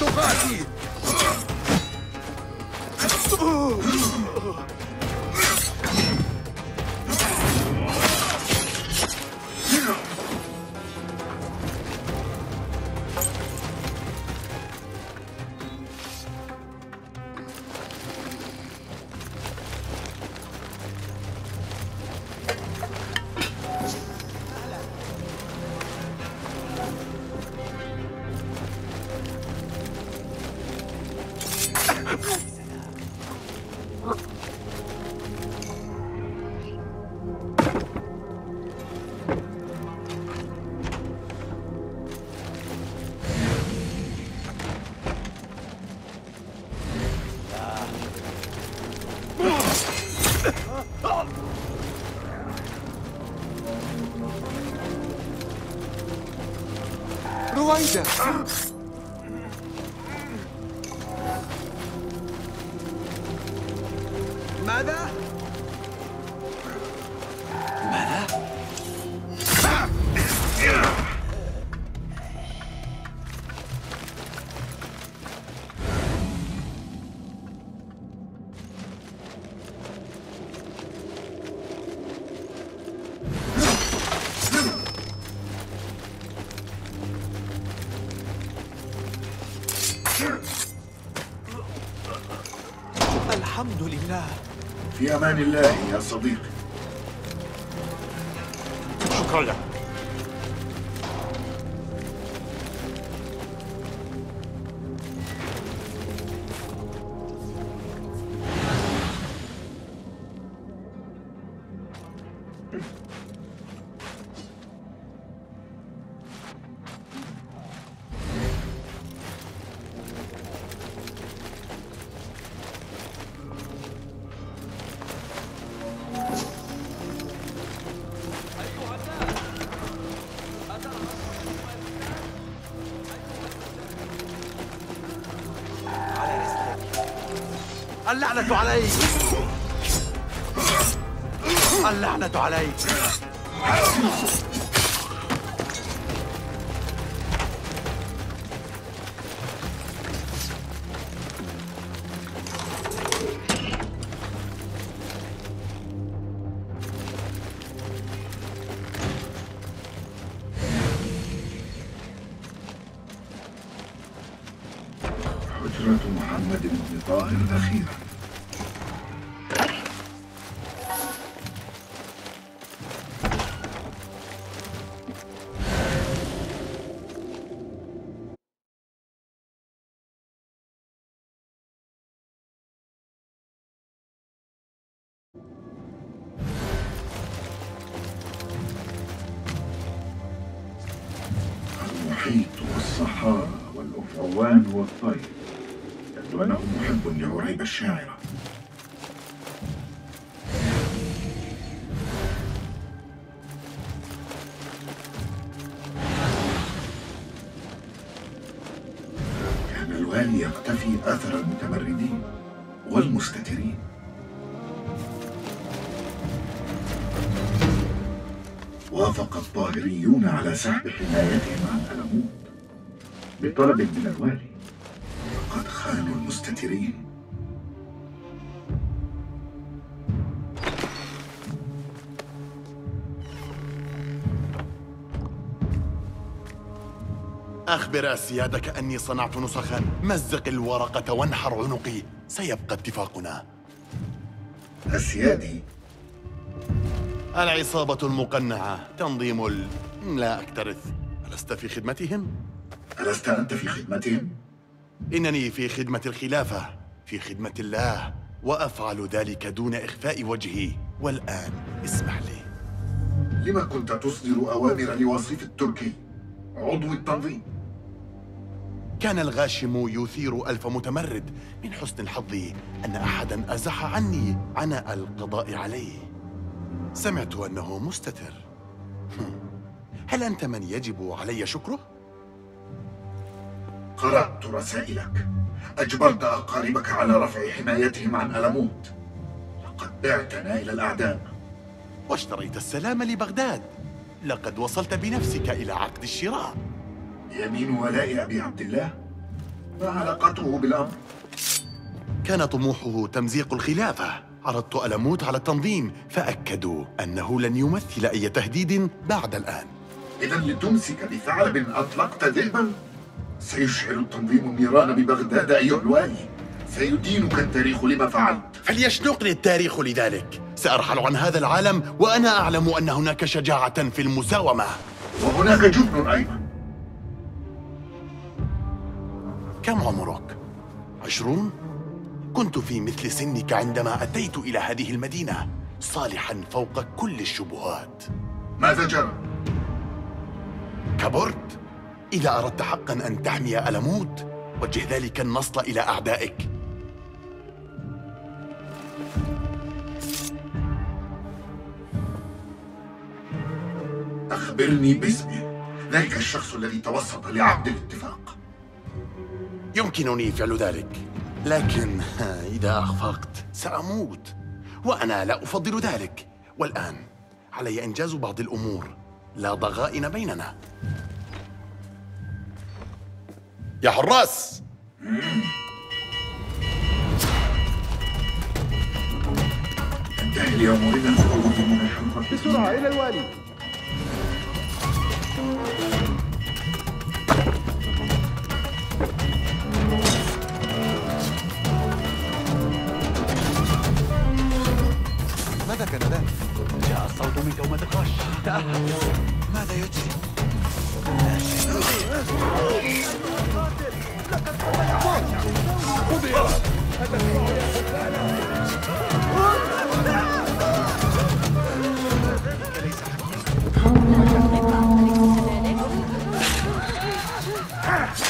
Tocar! رويدا ماذا؟ الحمد لله. في أمان الله يا صديقي. شكرا لك. اللعنة عليك. اللعنة عليك. حجرة محمد بن طاهر الأخيرة المحيط والصحارى والأفعوان والطير. أنه محب لعريب الشاعرة كان الوالي يقتفي أثر المتمردين والمستترين. وافق الطائريون على سحب حمايتهم عن ألموت بطلب من الوالي. خانوا المستترين. أخبر سيادك أني صنعت نسخا مزق الورقة وانحر عنقي. سيبقى اتفاقنا. أسيادي العصابة المقنعة تنظيم ال... لا أكترث. ألست في خدمتهم؟ ألست أنت في خدمتهم؟ إنني في خدمة الخلافة في خدمة الله وأفعل ذلك دون إخفاء وجهي. والآن اسمح لي. لما كنت تصدر أوامر لوصيف التركي عضو التنظيم؟ كان الغاشم يثير ألف متمرد من حسن الحظ أن أحدا أزح عني عناء القضاء عليه. سمعت أنه مستتر. هل أنت من يجب علي شكره؟ قرأت رسائلك. أجبرت أقاربك على رفع حمايتهم عن ألموت. لقد بعتنا إلى الأعداء. واشتريت السلام لبغداد. لقد وصلت بنفسك إلى عقد الشراء. يمين ولاء أبي عبد الله. ما علاقته بالأمر؟ كان طموحه تمزيق الخلافة. عرضت ألموت على التنظيم فأكدوا أنه لن يمثل أي تهديد بعد الآن. إذا لتمسك بثعلب أطلقت ذئبا؟ سيشعل التنظيم النيران ببغداد أيها الوالي سيدينك التاريخ لما فعلت. فليشنقني التاريخ لذلك. سأرحل عن هذا العالم وأنا أعلم أن هناك شجاعة في المساومة. وهناك جبن أيضا. كم عمرك؟ عشرون؟ كنت في مثل سنك عندما أتيت إلى هذه المدينة صالحا فوق كل الشبهات. ماذا جرى؟ كبرت؟ إذا أردت حقا أن تحمي ألموت وجه ذلك النصل إلى أعدائك. أخبرني باسمه ذلك الشخص الذي توسط لعقد الاتفاق. يمكنني فعل ذلك لكن إذا أخفقت سأموت وأنا لا أفضل ذلك. والآن علي إنجاز بعض الأمور لا ضغائن بيننا. يا حراس. انتهي اليوم إذا بسرعة إلى الوالي ماذا كان ذلك؟ جاء الصوت من كومة القش تأهب ماذا يجري؟ Ah!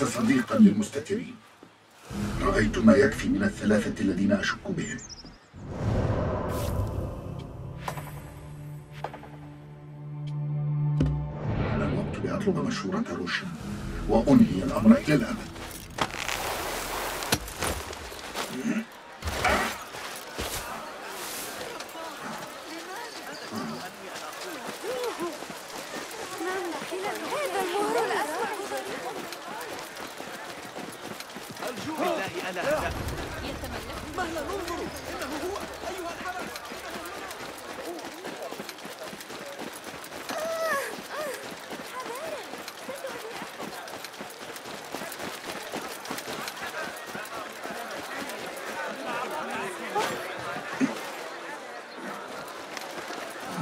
ليس صديقا للمستترين. رأيت ما يكفي من الثلاثة الذين أشك بهم. أنا الوقت لأطلب مشورة روشن وأنهي الأمر إلى الأبد. بالله ألا أهدأ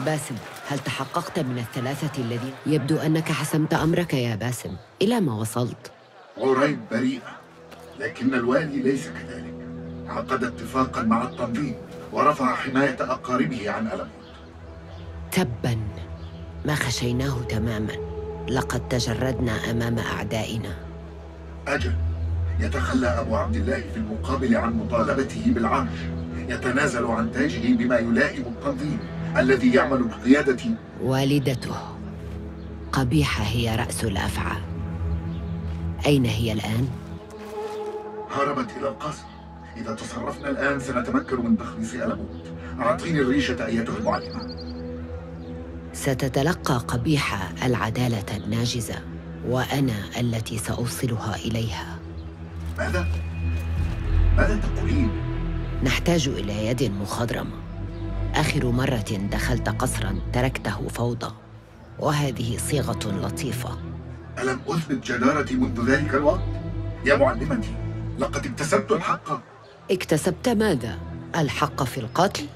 باسم هل تحققت من الثلاثة الذين؟ يبدو أنك حسمت أمرك يا باسم. إلى ما وصلت؟ عريب بريئة لكن الوالي ليس كذلك. عقد اتفاقا مع التنظيم ورفع حماية أقاربه عن ألموت تبا. ما خشيناه تماما. لقد تجردنا أمام أعدائنا. أجل. يتخلى أبو عبد الله في المقابل عن مطالبته بالعرش. يتنازل عن تاجه بما يلائم التنظيم الذي يعمل بقيادة. والدته. قبيحة هي رأس الأفعى. أين هي الآن؟ هربت إلى القصر إذا تصرفنا الآن سنتمكن من تخليص ألموت أعطيني الريشة أيتها المعلمة ستتلقى قبيحة العدالة الناجزة وأنا التي سأوصلها إليها ماذا؟ ماذا تقولين؟ نحتاج إلى يد مخضرمة آخر مرة دخلت قصرا تركته فوضى وهذه صيغة لطيفة ألم أثبت جدارتي منذ ذلك الوقت؟ يا معلمتي لقد اكتسبت الحق اكتسبت ماذا؟ الحق في القتل؟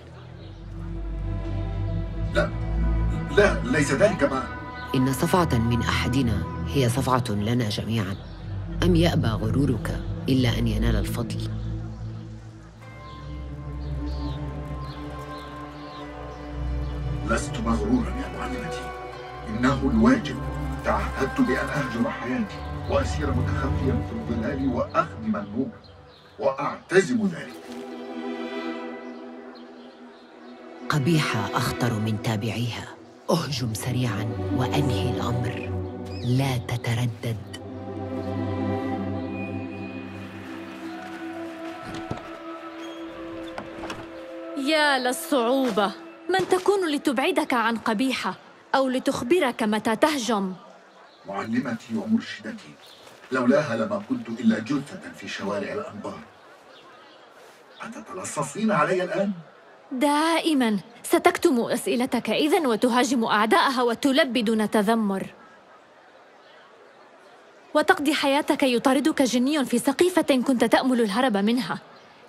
لا لا ليس ذلك ما إن صفعة من أحدنا هي صفعة لنا جميعا أم يأبى غرورك إلا أن ينال الفضل؟ لست مغرورا يا معلمتي إنه الواجب تعهدت بأن أهجر حياتي وأسير متخفيا في الظلال وأخدم النور وأعتزم ذلك. قبيحة أخطر من تابعيها. أهجم سريعا وأنهي الأمر. لا تتردد. يا للصعوبة من تكون لتبعدك عن قبيحة أو لتخبرك متى تهجم؟ معلمتي ومرشدتي. لولاها لما كنت إلا جثة في شوارع الأنبار. أتتلصصين علي الآن؟ دائما. ستكتم أسئلتك إذا وتهاجم أعداءها وتلبي دون تذمر. وتقضي حياتك يطاردك جني في سقيفة كنت تأمل الهرب منها.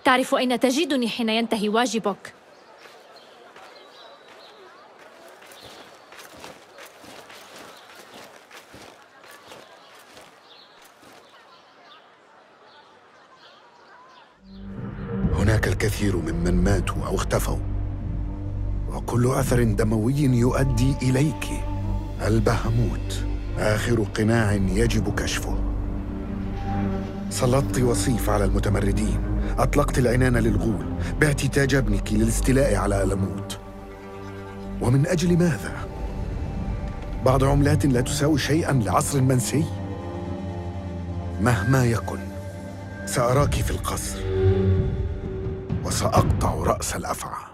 تعرف أين تجدني حين ينتهي واجبك هناك الكثير ممن ماتوا أو اختفوا. وكل أثر دموي يؤدي إليك. البهموت آخر قناع يجب كشفه. سلطت وصيف على المتمردين. أطلقت العنان للغول. بعت تاج ابنك للاستيلاء على الموت. ومن أجل ماذا؟ بعض عملات لا تساوي شيئا لعصر منسي. مهما يكن سأراك في القصر. وسأقطع رأس الأفعى.